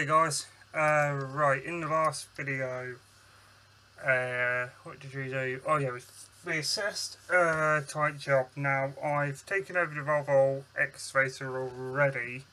Hey guys, uh, right, in the last video, uh, what did we do? Oh yeah, we, assessed uh, tight job. Now, I've taken over the Volvo excavator already,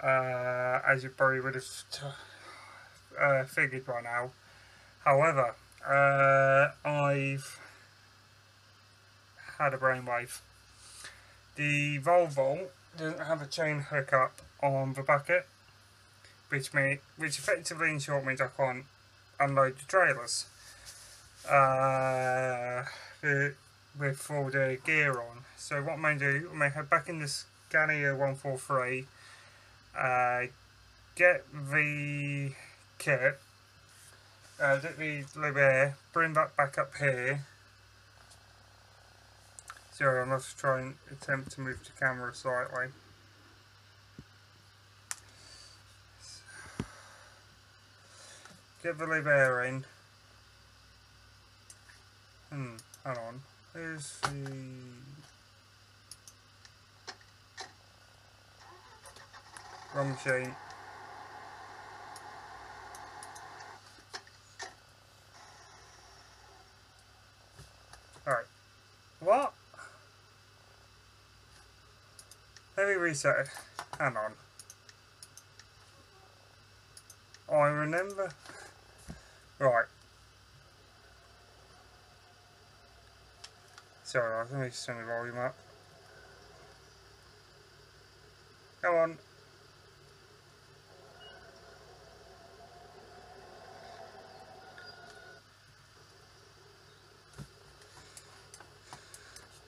uh, as you probably would have uh, figured by now. However, uh, I've had a brainwave. The Volvo doesn't have a chain hookup on the bucket which may, which effectively in short means I can't unload the trailers uh, with all the gear on. So what I may do, I may head back in the Scania 143, uh, get the kit, uh, get the Liebherr, bring that back up here. So I must try and attempt to move the camera slightly. Get the in. Hmm, hang on. Where's the... Wrong machine. Alright. What? Let me reset it. Hang on. Oh, I remember. Right. Sorry, let me just turn the volume up. Come on.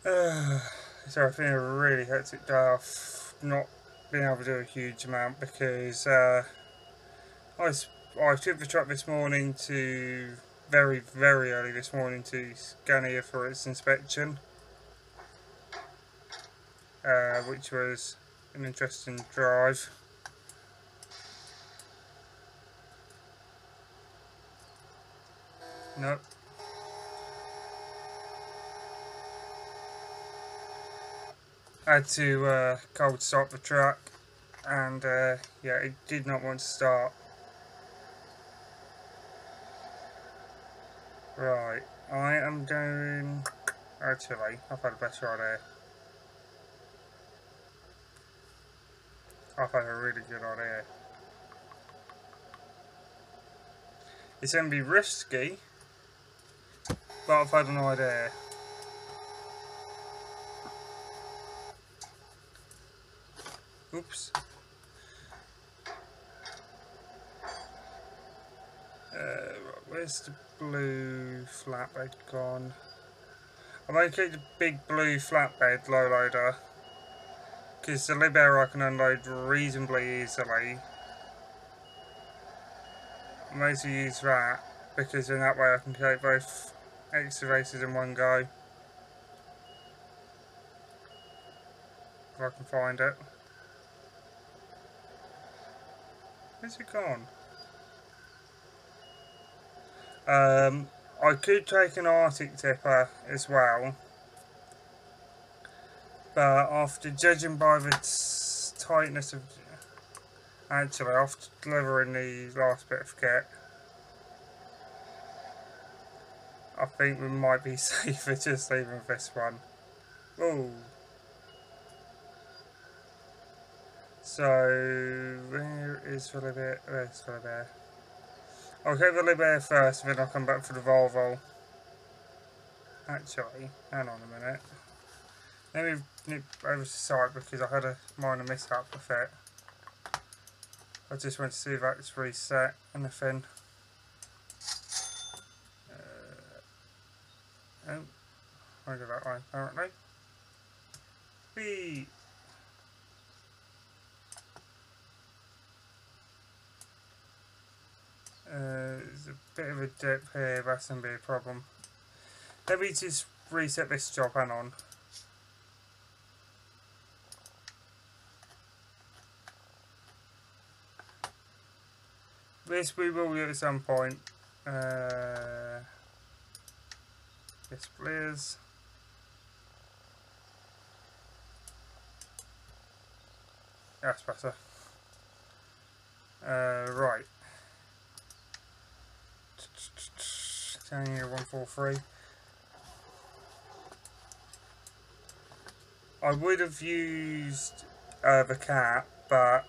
Uh, so I think a really hectic day off not being able to do a huge amount because uh, I I took the truck this morning to very very early this morning to Scania for its inspection uh, which was an interesting drive. Nope. I had to uh, cold start the truck and uh, yeah it did not want to start Right, I am going... Actually, I've had a better idea. I've had a really good idea. It's going to be risky, but I've had an idea. Oops. Uh, where's the blue flatbed gone? I'm going to keep the big blue flatbed low loader because the Liebherr I can unload reasonably easily. I may as use that because in that way I can take both excavators in one go. If I can find it. Where's it gone? Um, I could take an Arctic tipper as well. But after judging by the tightness of... Actually, after delivering the last bit of kit, I think we might be safer just leaving this one. Oh. So, where is bit? Where's bit? I'll go the Liebherr first, then I'll come back for the Volvo. Actually, hang on a minute. Let me nip over to the side because I had a minor mishap with it. I just went to see if that's reset anything. Uh, oh, I'll go that way apparently. Whee! Uh, there's a bit of a dip here, that's going to be a problem. Let me just reset this job, hang on. This we will get at some point. Uh, yes, please. That's better. Uh, right. Down here, 143. I would have used uh, the cat, but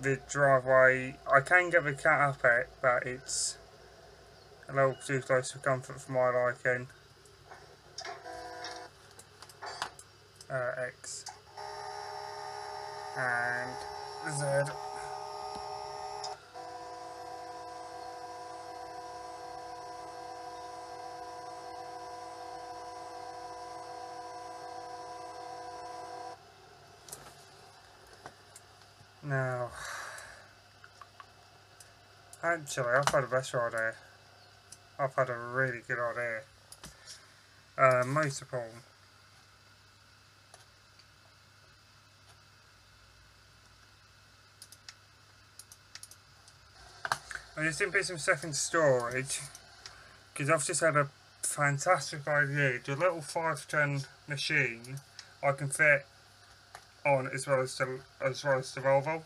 the driveway, I can get the cat up it, but it's a little too close for comfort for my liking. Uh, X and Z. Now, actually, I've had a better idea. I've had a really good idea. Uh, multiple. I'm just put some stuff in storage because I've just had a fantastic idea. The little 5 ton machine I can fit on as well as the as well as the Volvo.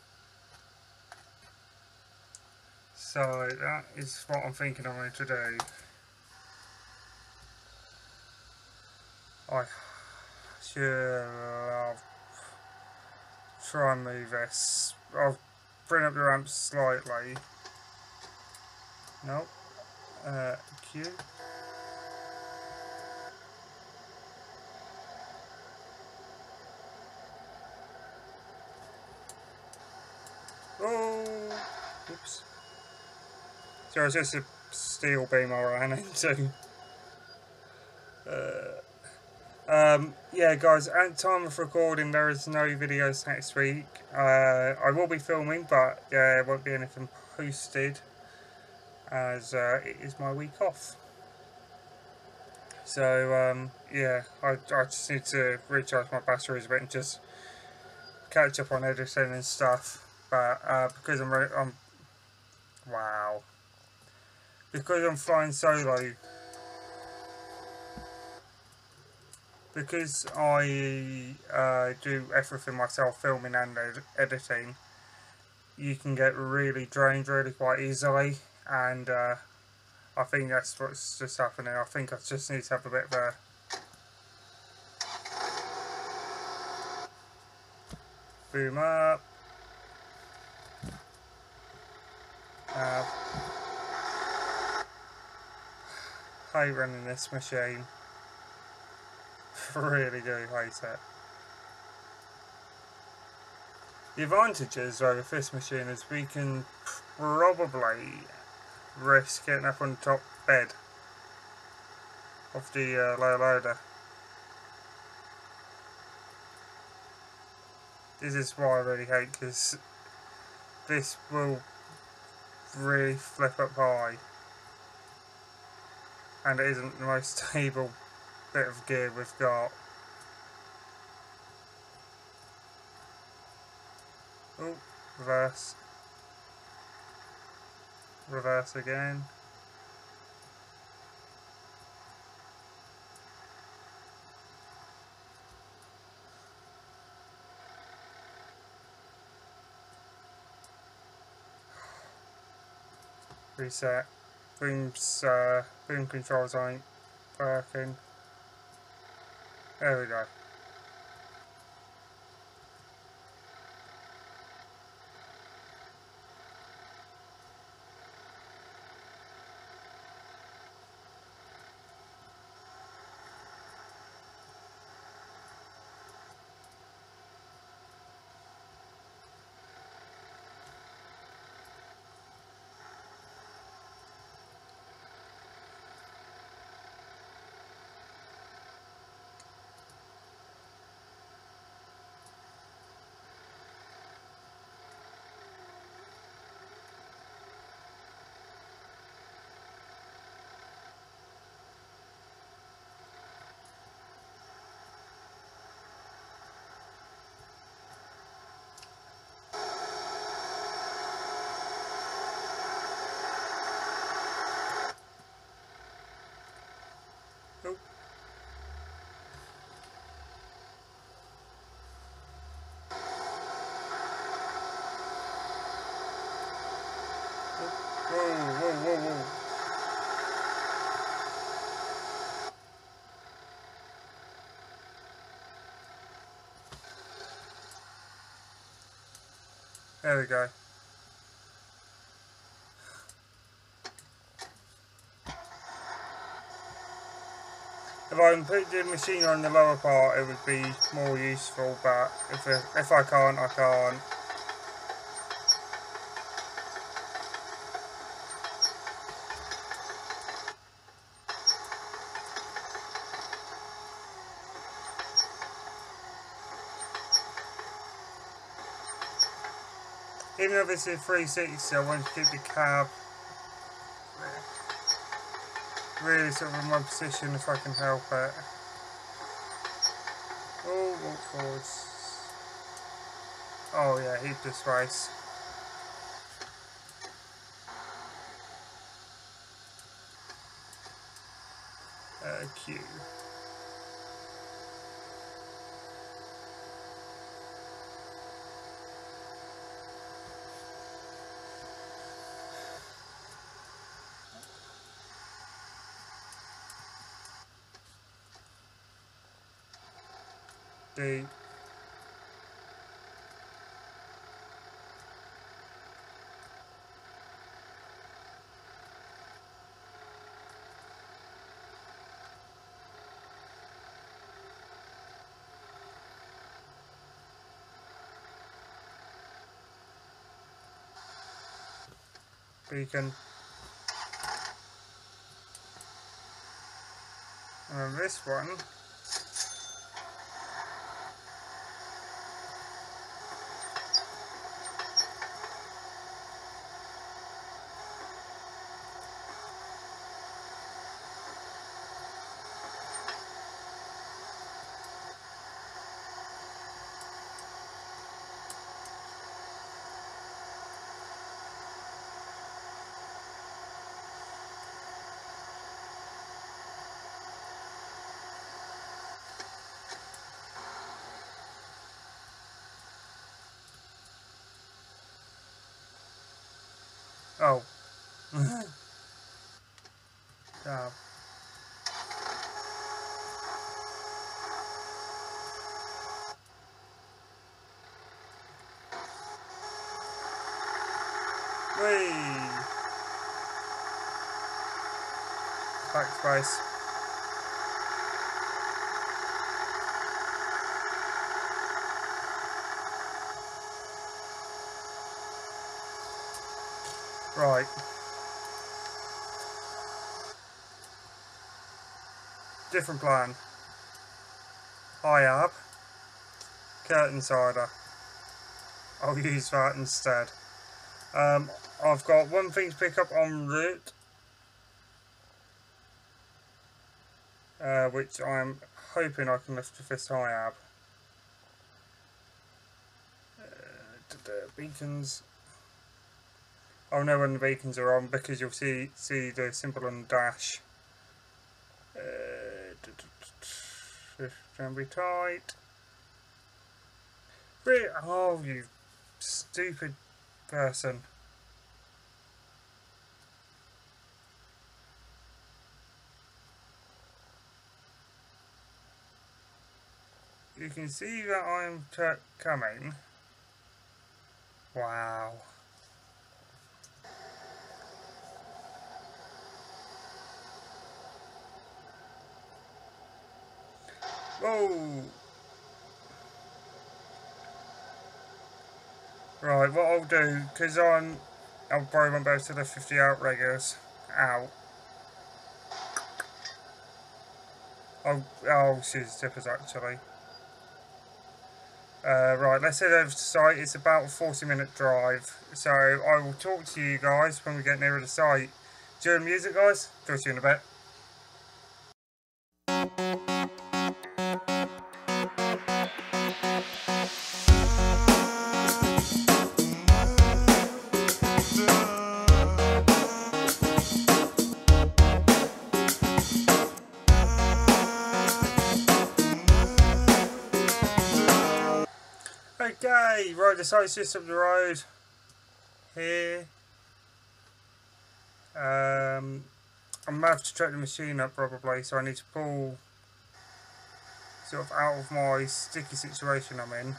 So that is what I'm thinking I'm going to do. I should try and move this. I'll bring up the ramp slightly. Nope. Uh, Q. Oh, oops. So it's just a steel beam I ran into. Uh, um, yeah, guys, at time of recording, there is no videos next week. Uh, I will be filming, but yeah, it won't be anything posted as uh, it is my week off. So, um, yeah, I, I just need to recharge my batteries a bit and just catch up on editing and stuff but uh, because I'm, I'm wow. Because I'm flying solo. Because I uh, do everything myself filming and ed editing you can get really drained really quite easily. And uh, I think that's what's just happening. I think I just need to have a bit of a boom up Uh, hate running this machine. really do hate it. The advantages of this machine is we can probably risk getting up on top bed of the uh, low loader. This is why I really hate because this will really flip up high and it isn't the most stable bit of gear we've got. Oh, reverse. Reverse again. Reset. Boom's, uh, boom controls aren't working. There we go. There we go. If I can put the machine on the lower part, it would be more useful, but if, if I can't, I can't. It's a 360, I want to keep the cab really sort of in my position if I can help it. Oh, walk forwards. Oh yeah, heapless race. Uh, Q. the beacon and this one Oh. Stop. Whee! Backspace. Right. Different plan. High up. Curtain sider. I'll use that instead. Um, I've got one thing to pick up en route. Uh, which I'm hoping I can lift to this Hiab. Uh, beacons I'll know when the beacons are on because you'll see see the symbol on the dash. Uh, Don't be tight. Oh, you stupid person. You can see that I'm coming. Wow. Whoa! Right, what I'll do, because I'm, I'll won't be able to the 50 outriggers out. I'll, I'll use tippers actually. Uh, right, let's head over to site. It's about a 40 minute drive. So I will talk to you guys when we get nearer the site. Do During music guys, talk to you in a bit. Okay, right, the site's just up the road. Here. Um, I'm going to have to check the machine up probably, so I need to pull sort of out of my sticky situation I'm in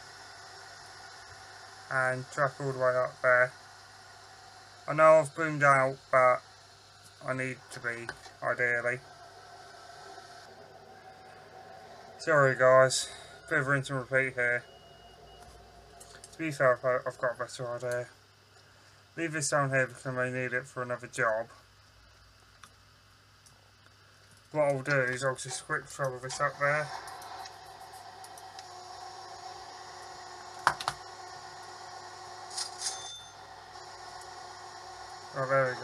and track all the way up there. I know I've boomed out, but I need to be, ideally. Sorry guys, bit of rinse and repeat here. To be fair, I've got a better idea. Leave this down here because I need it for another job. What I'll do is I'll just quick throw this up there. Oh, there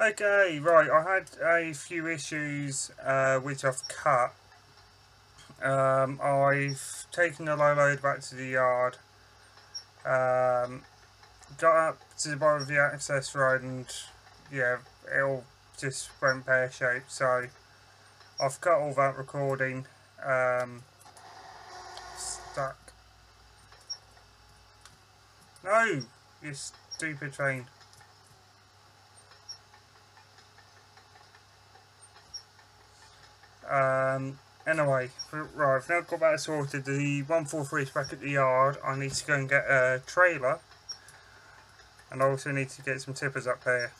we go. Okay, right, I had a few issues uh, which I've cut. Um, I've taken the low load back to the yard, um, got up to the bottom of the access road and yeah, it all just went pear-shaped, so I've cut all that recording, um, stuck. No, you stupid train. Um, anyway, right, I've now got that sorted. The 143 is back at the yard. I need to go and get a trailer. And I also need to get some tippers up here.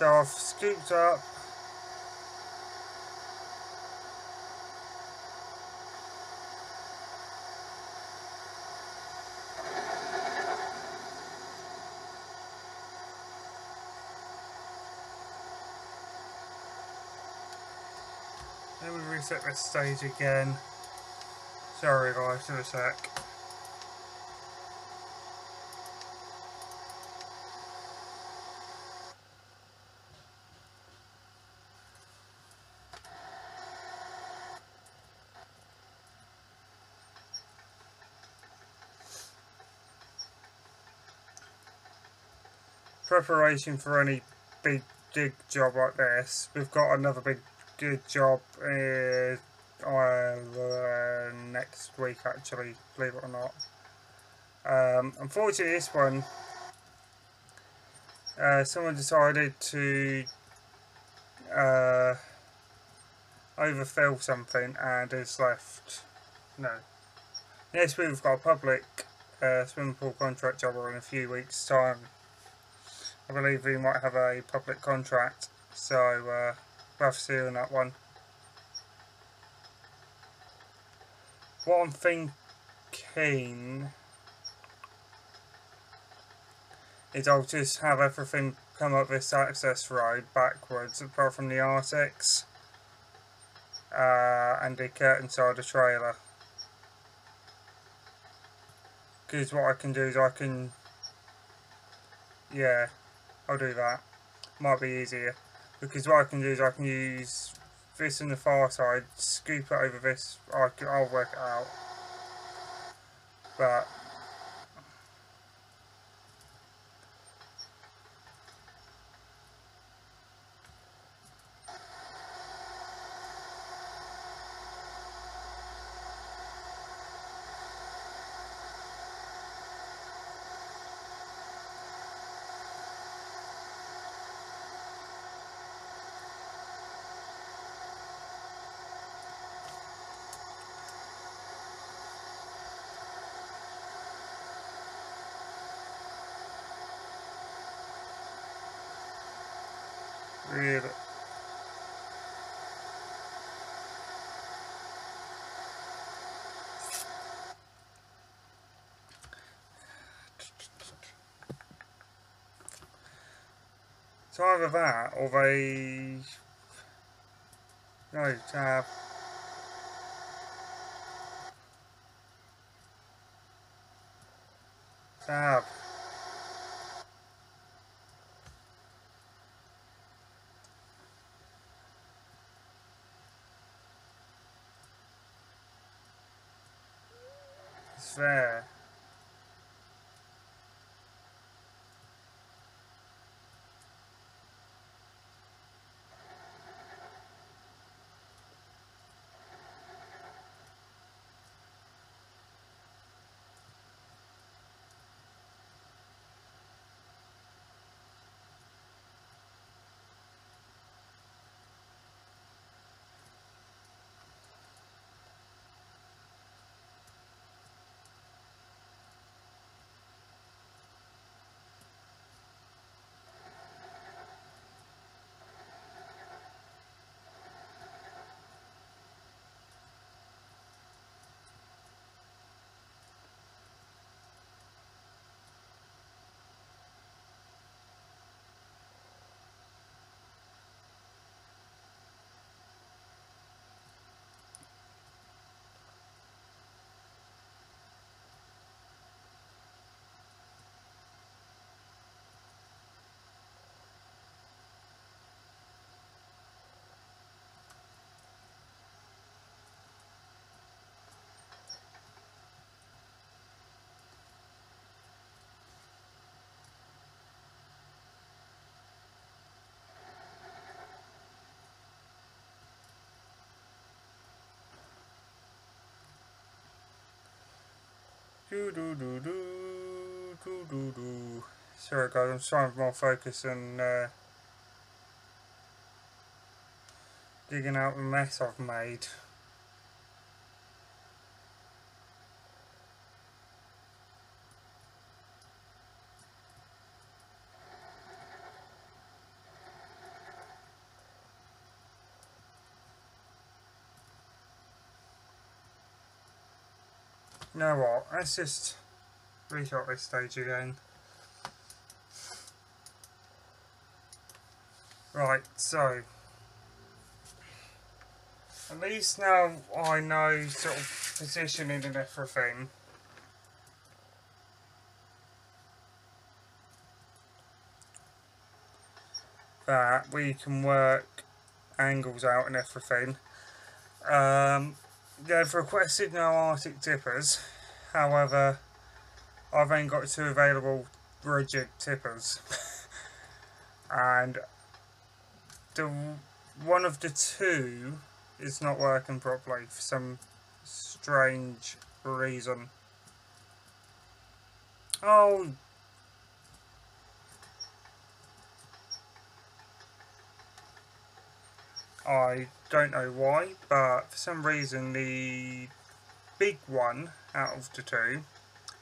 So I've scooped up Let me reset this stage again. Sorry guys, in a sec. Preparation for any big dig job like this. We've got another big good job uh, uh, next week actually, believe it or not. Um, unfortunately this one, uh, someone decided to uh, overfill something and has left, no. Next week we've got a public uh, swimming pool contract job in a few weeks time. I believe we might have a public contract, so uh, we'll have to see on that one. What I'm thinking is I'll just have everything come up this access road backwards, apart from the R6 uh, and the curtain side of the trailer. Because what I can do is I can, yeah, I'll do that. Might be easier. Because what I can do is I can use this on the far side, scoop it over this, I can, I'll work it out. But read it. So either that or they... No, have. Do. Sorry guys, I'm trying to more focus and uh, digging out the mess I've made. You know what, let's just restart this stage again. Right, so at least now I know sort of positioning and everything. That we can work angles out and everything. Um, they've requested no Arctic tippers, however, I've only got two available rigid tippers. and the one of the two is not working properly for some strange reason. Oh, I don't know why, but for some reason the big one out of the two,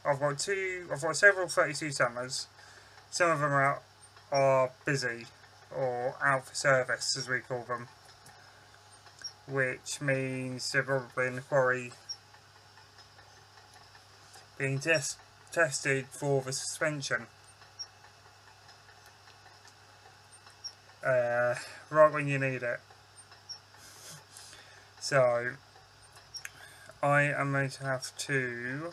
I've got two, I've got several 32 summers. Some of them are out, are busy or out for service as we call them, which means they're probably in the quarry being test, tested for the suspension. Uh, right when you need it. So, I am going to have to